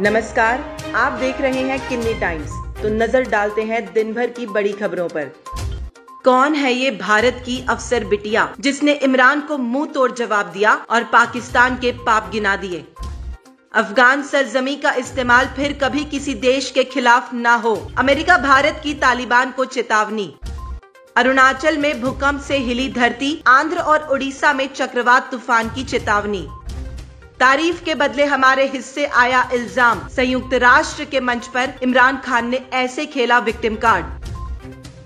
नमस्कार, आप देख रहे हैं किन्नी टाइम्स। तो नज़र डालते हैं दिन भर की बड़ी खबरों पर। कौन है ये भारत की अफसर बिटिया, जिसने इमरान को मुँह तोड़ जवाब दिया और पाकिस्तान के पाप गिना दिए? अफगान सरजमी का इस्तेमाल फिर कभी किसी देश के खिलाफ ना हो। अमेरिका, भारत की तालिबान को चेतावनी। अरुणाचल में भूकंप से हिली धरती, आंध्र और उड़ीसा में चक्रवात तूफ़ान की चेतावनी। तारीफ़ के बदले हमारे हिस्से आया इल्ज़ाम। संयुक्त राष्ट्र के मंच पर इमरान खान ने ऐसे खेला विक्टिम कार्ड।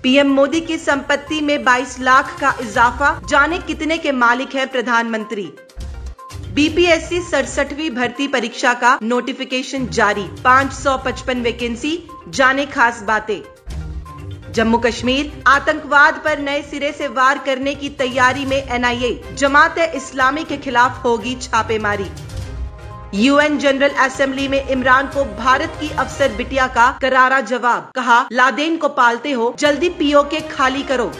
पीएम मोदी की संपत्ति में 22 लाख का इजाफा, जाने कितने के मालिक है प्रधानमंत्री। बीपीएससी सड़सठवी भर्ती परीक्षा का नोटिफिकेशन जारी 555 वैकेंसी जाने खास बातें। जम्मू कश्मीर आतंकवाद पर नए सिरे से वार करने की तैयारी में एनआईए जमात इस्लामी के खिलाफ होगी छापेमारी। यूएन जनरल असेंबली में इमरान को भारत की अफसर बिटिया का करारा जवाब, कहा, लादेन को पालते हो, जल्दी पीओ के खाली करो।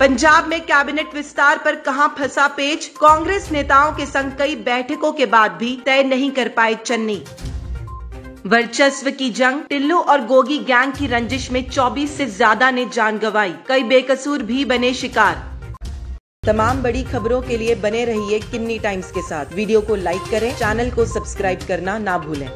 पंजाब में कैबिनेट विस्तार पर कहाँ फंसा पेच, कांग्रेस नेताओं के संग कई बैठकों के बाद भी तय नहीं कर पाए चन्नी। वर्चस्व की जंग, टिल्लू और गोगी गैंग की रंजिश में 24 से ज़्यादा ने जान गवाई। कई बेकसूर भी बने शिकार। तमाम बड़ी खबरों के लिए बने रहिए किन्नी टाइम्स के साथ। वीडियो को लाइक करें, चैनल को सब्सक्राइब करना ना भूलें।